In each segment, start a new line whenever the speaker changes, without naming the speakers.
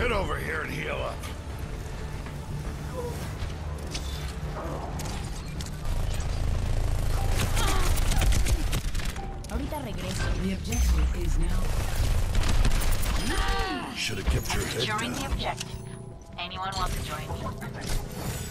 Get over here and heal up.
Ahorita regreso.
The objective is now.
Should have kept your head
Securing the
down.
objective. Anyone want to join me?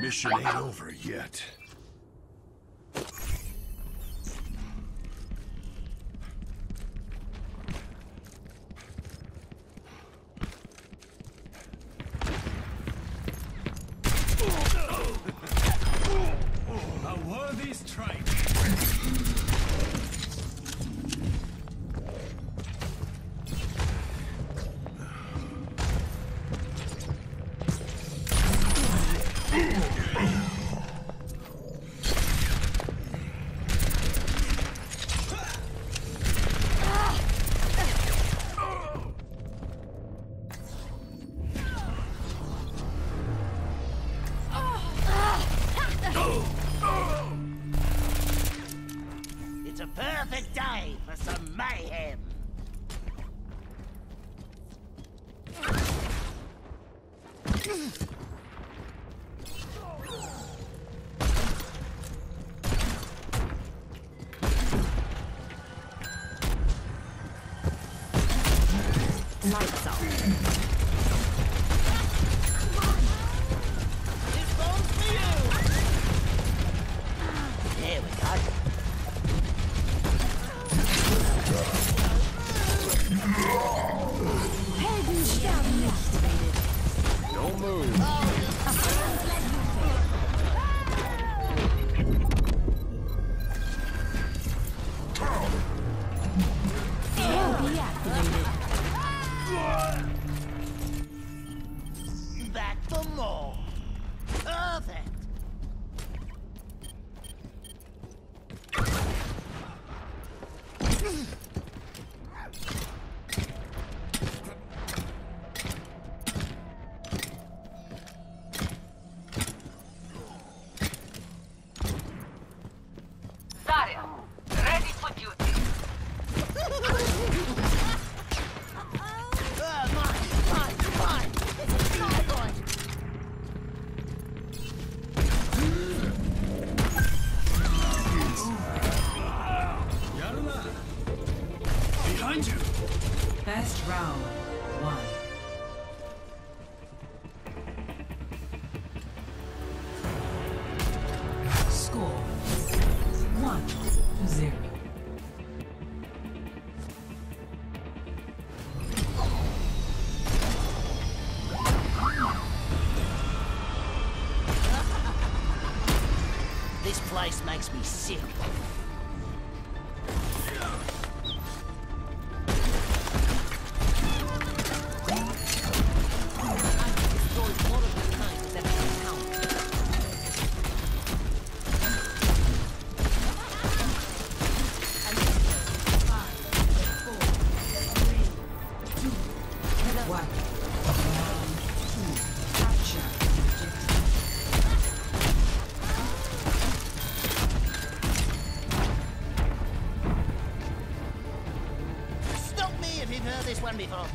Mission ain't over yet.
A worthy strike.
It's a perfect day for some mayhem.
Don't move.
Behind you!
Best round. One. Score. One zero.
This place makes me sick. This one before.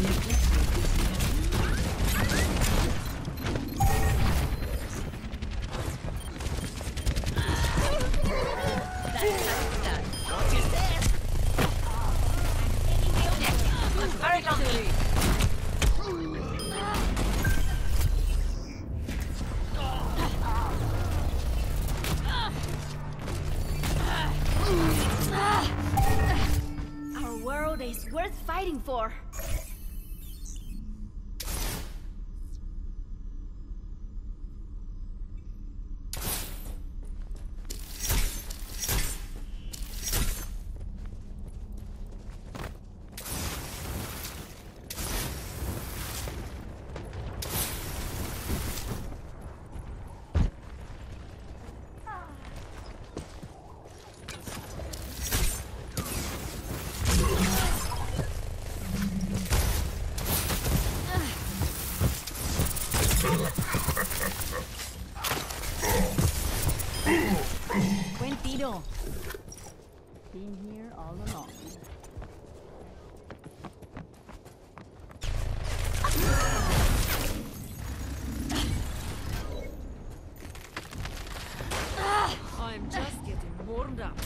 The is
worth fighting for. Been here all along. I'm just getting warmed up.